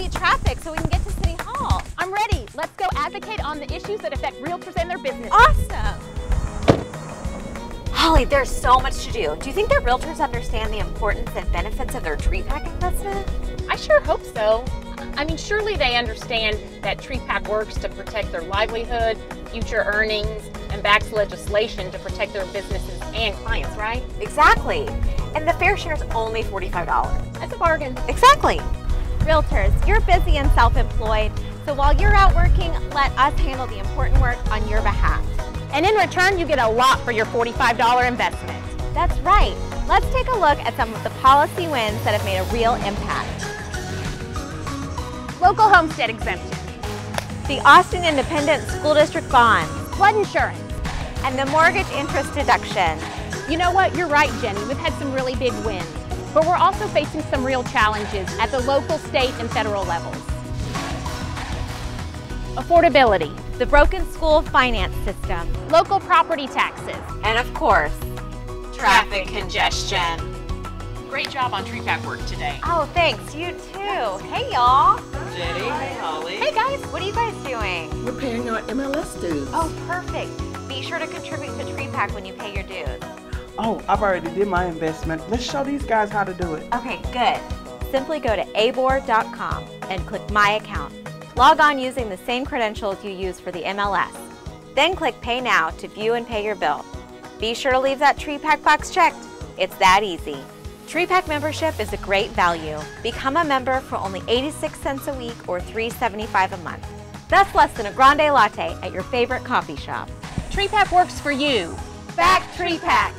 beat traffic so we can get to City Hall. I'm ready. Let's go advocate on the issues that affect realtors and their business. Awesome. Holly, there's so much to do. Do you think that realtors understand the importance and benefits of their TREPAC investment? I sure hope so. I mean, surely they understand that TREPAC works to protect their livelihood, future earnings, and backs legislation to protect their businesses and clients, right? Exactly. And the fair share is only $45. That's a bargain. Exactly. Realtors, you're busy and self-employed, so while you're out working, let us handle the important work on your behalf. And in return, you get a lot for your $45 investment. That's right. Let's take a look at some of the policy wins that have made a real impact. Local homestead exemption, The Austin Independent School District bond. flood insurance. and the mortgage interest deduction. You know what? You're right, Jenny. We've had some really big wins. But we're also facing some real challenges at the local, state, and federal levels. Affordability, The broken school finance system. local property taxes. And of course, traffic congestion. Great job on TREPAC work today. Oh, thanks. You too. Hey, y'all. Jenny, hey Holly. Hey, guys. What are you guys doing? We're paying our MLS dues. Oh, perfect. Be sure to contribute to TREPAC when you pay your dues. Oh, I've already did my investment. Let's show these guys how to do it. Okay, good. Simply go to abor.com and click My Account. Log on using the same credentials you use for the MLS. Then click Pay Now to view and pay your bill. Be sure to leave that TREPAC box checked. It's that easy. TREPAC membership is a great value. Become a member for only 86 cents a week or $3.75 a month. That's less than a grande latte at your favorite coffee shop. TREPAC works for you. Back TREPAC!